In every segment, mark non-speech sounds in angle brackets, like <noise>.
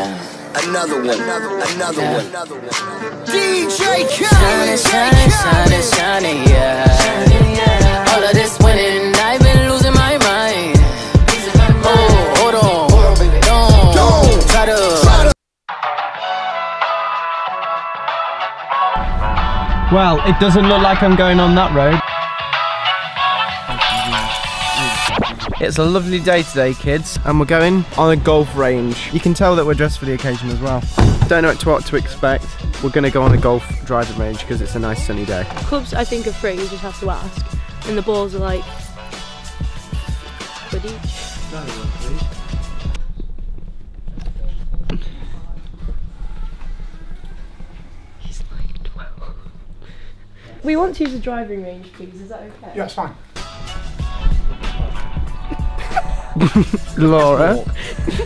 Another one, another one, another one, another one. DJ Shining, shining, shining, shining, yeah. All of this winning, I've been losing my mind. Oh, hold on, don't, don't try to. Well, it doesn't look like I'm going on that road. It's a lovely day today, kids, and we're going on a golf range. You can tell that we're dressed for the occasion as well. Don't know what to expect. We're going to go on a golf driving range because it's a nice sunny day. Clubs, I think, are free. You just have to ask, and the balls are like quid each. He's like twelve. We want to use a driving range, please. Is that okay? Yeah, it's fine. <laughs> Laura,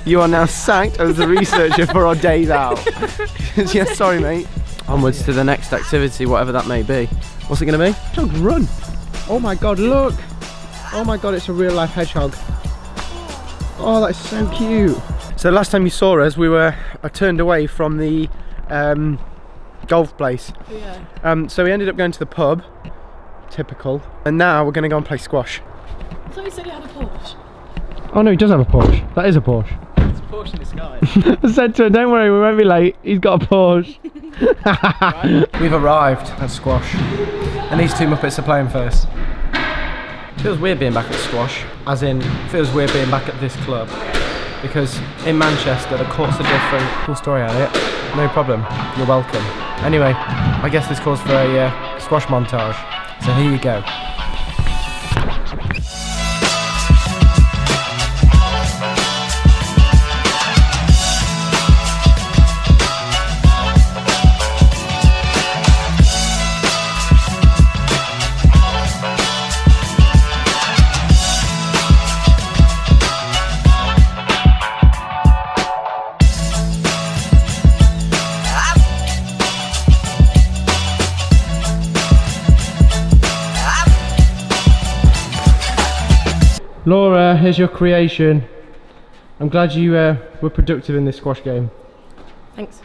you are now sacked as the researcher for our days out. <laughs> yeah, sorry, mate. Onwards to the next activity, whatever that may be. What's it going to be? Hedgehog run. Oh my god, look. Oh my god, it's a real life hedgehog. Oh, that's so cute. So last time you saw us, we were uh, turned away from the um, golf place. Yeah. Um, so we ended up going to the pub, typical, and now we're going to go and play squash. I thought you said you had a Porsche. Oh no, he does have a Porsche. That is a Porsche. It's a Porsche in disguise. I <laughs> said to him, don't worry, we won't be late. He's got a Porsche. <laughs> We've arrived at squash. And these two Muppets are playing first. Feels weird being back at squash. As in, feels weird being back at this club. Because in Manchester, the courts are different. Cool story, Elliot. No problem. You're welcome. Anyway, I guess this calls for a uh, squash montage. So here you go. Laura, here's your creation. I'm glad you uh, were productive in this squash game. Thanks.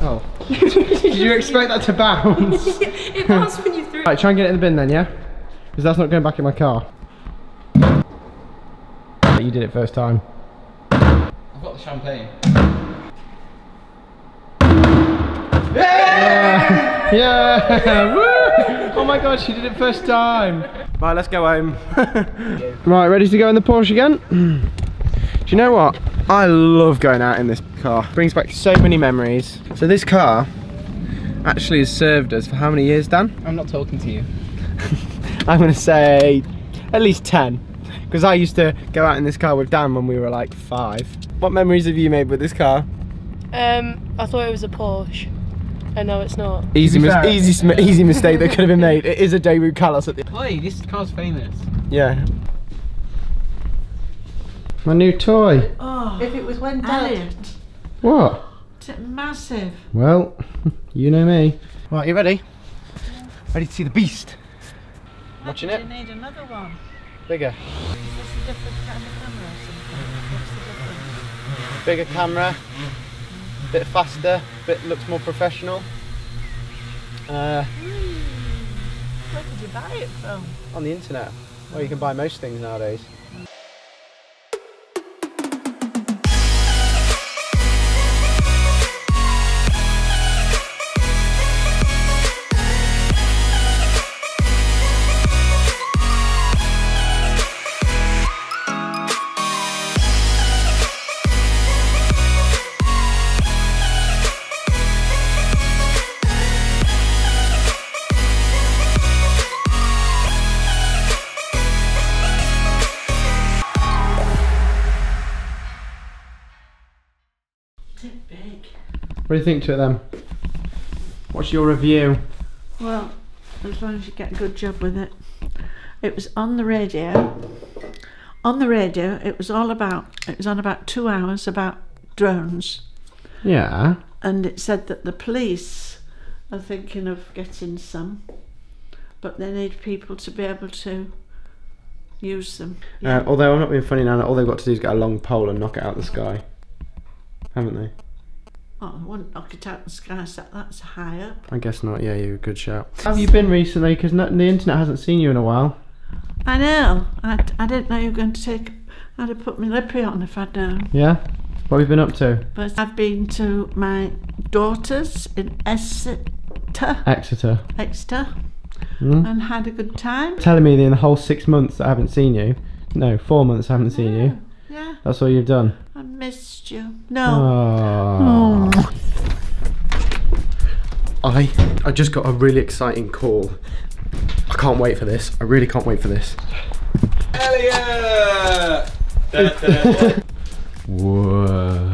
Oh. Did you expect that to bounce? <laughs> it bounced when you threw. it. right, try and get it in the bin then, yeah? Because that's not going back in my car. You did it first time. I've got the champagne. Yeah! <laughs> <laughs> Woo! Oh my god, she did it first time. Right, let's go home. <laughs> right, ready to go in the Porsche again? <clears throat> Do you know what? I love going out in this car. Brings back so many memories. So this car actually has served us for how many years, Dan? I'm not talking to you. <laughs> I'm gonna say at least 10. Because I used to go out in this car with Dan when we were like five. What memories have you made with this car? Um, I thought it was a Porsche. I know it's not. Easy, mis- fair- easy, sm- easy mistake that could have been made. <laughs> It is a Daewoo Kalos at the Oi, this car's famous. Yeah. My new toy. Oh, if it was when Dad. What? T- massive. Well, <laughs> you know me. Right, you ready? Ready to see the beast? Watching You it? need another one. Bigger. What's the different kind of camera or something? What's the difference? Bigger camera. Bit faster. Bit looks more professional. Uh, Where did you buy it from? on the internet. Well, you can buy most things nowadays. What do you think to it then? What's your review? Well, as long as you get a good job with it. It was on the radio. On the radio, it was all about, it was on about two hours about drones. Yeah. And it said that the police are thinking of getting some, but they need people to be able to use them. Uh, although I'm not being funny now, all they've got to do is get a long pole and knock it out of the sky. haven't they? Oh, I wouldn't knock it out the sky, so that's high up. I guess not. Yeah, you're a good shout. How have you been recently? Because the internet hasn't seen you in a while. I know. I, I didn't know you were going to take. I'd have put my lippy on if I'd known. Yeah. What have you been up to? But I've been to my daughter's in Exeter, Exeter. Exeter, Hmm? and had a good time. Telling me in the whole six months that I haven't seen you. No, four months I haven't seen you. Yeah, That's all you've done. I missed you. No. Oh. I I just got a really exciting call. I can't wait for this. I really can't wait for this. Elliot! Whoa.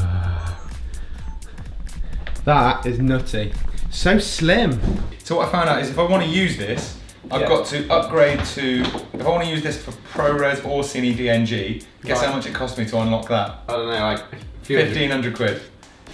That is nutty. So slim. So what I found out is if I want to use this, I've Yeah. got to upgrade to. If I want to use this for ProRes or Cine DNG, guess Right. how much it cost me to unlock that? I don't know, like Fifteen hundred quid.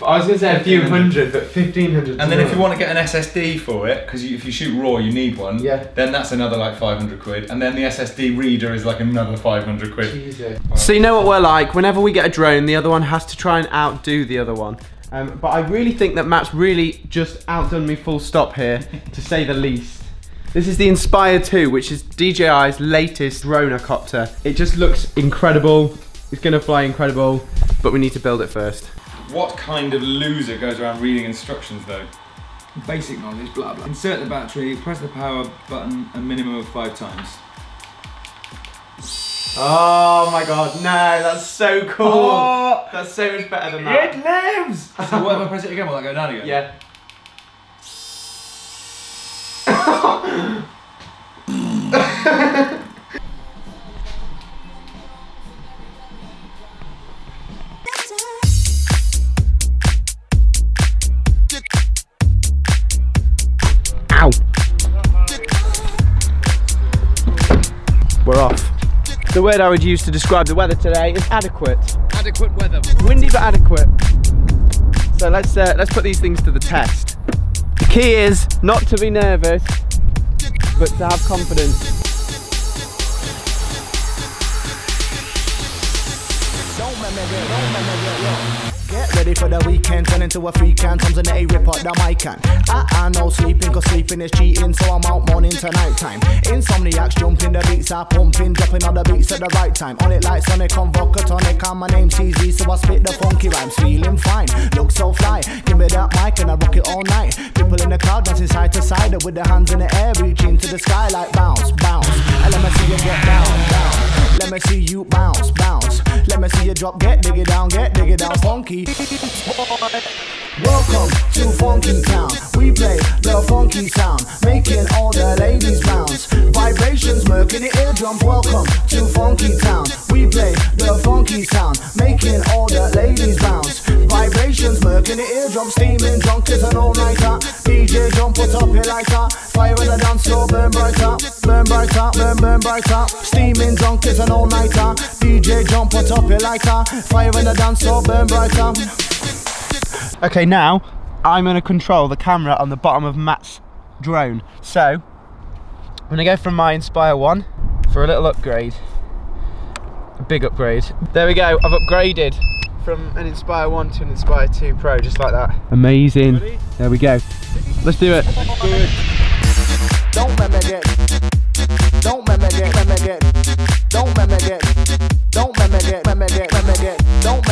I was gonna say a few hundred, but fifteen hundred. And then if you want to get an SSD for it, because if you shoot RAW, you need one. Yeah. Then that's another like five hundred quid, and then the SSD reader is like another five hundred quid. So you know what we're like. Whenever we get a drone, the other one has to try and outdo the other one. Um, but I really think that Matt's really just outdone me full stop here, to say the least. This is the Inspire 2, which is DJI's latest drone copter. It just looks incredible. It's gonna fly incredible, but we need to build it first. What kind of loser goes around reading instructions though? Basic knowledge, blah blah. Insert the battery, press the power button a minimum of five times. Oh my god, no, that's so cool. Oh. That's so much better than that. It lives! So what if I press it again? Will that go down again? Yeah. We're off. The word I would use to describe the weather today is adequate. Adequate weather. Windy but adequate. So let's uh, let's put these things to the test. The key is not to be nervous, but to have confidence. Get ready for the weekend, turn into a free can. Tom's an A rip out the mic can. I, ah, I ah, know sleeping, cause sleeping is cheating, so I'm out morning to night time. Insomniacs jumping, the beats are pumping, dropping all the beats at the right time. On it like Sonic on vodka tonic, and my name's CZ, so I spit the funky rhymes. Feeling fine, look so fly. Give me that mic and I rock it all night. People in the crowd dancing side to side, with their hands in the air, reaching to the sky like bounce, bounce. And let me see you get down, down. Let me see you bounce, bounce. Let me see you drop, get diggy down, get diggy down, funky. Welcome to Funky Town. We play the funky sound, making all the ladies bounce. Vibrations murking the eardrum. Welcome to Funky Town. We play the funky sound, making all the ladies bounce. Vibrations murking the eardrum, steaming drunk is an all-nighter. DJ jump, put up your lighter. Fire in the dance floor, burn brighter, burn brighter, burn burn brighter. Jump, put up your lighter. Fire in the dance floor, burn brighter. Okay, now I'm going to control the camera on the bottom of Matt's drone. So I'm going to go from my Inspire 1 for a little upgrade. A big upgrade. There we go, I've upgraded from an Inspire 1 to an Inspire 2 Pro, just like that. Amazing. There we go. Let's do it. Don't let me get. Don't let me get. Let me get. Don't let me get. Don't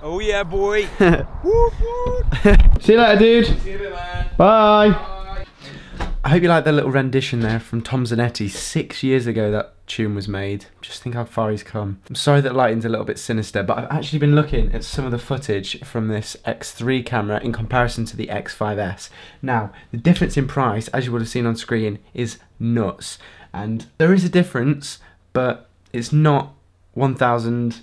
Oh yeah, boy. <laughs> See you later, dude. Bye. I hope you like the little rendition there from Tom Zanetti. Six years ago that tune was made. Just think how far he's come. I'm sorry that lighting's a little bit sinister, but I've actually been looking at some of the footage from this X3 camera in comparison to the X5S. Now, the difference in price, as you would have seen on screen, is nuts. And there is a difference, but it's not 1,000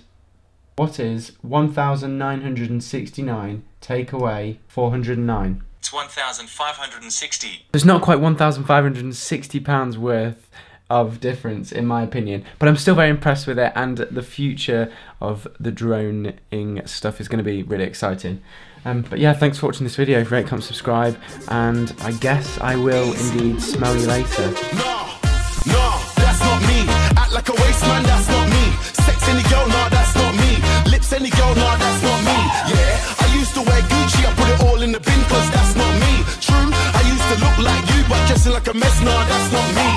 What is 1,969 take away 409? It's 1,560. There's not quite 1,560 pounds worth of difference in my opinion, but I'm still very impressed with it and the future of the droning stuff is going to be really exciting. Um, but yeah, thanks for watching this video. Rate, comment, subscribe, and I guess I will indeed smell you later. No, no, Lips any girl, nah, that's not me. Yeah, I used to wear Gucci, I put it all in the bin, cause that's not me. True, I used to look like you, but dressing like a mess, nah, that's not me.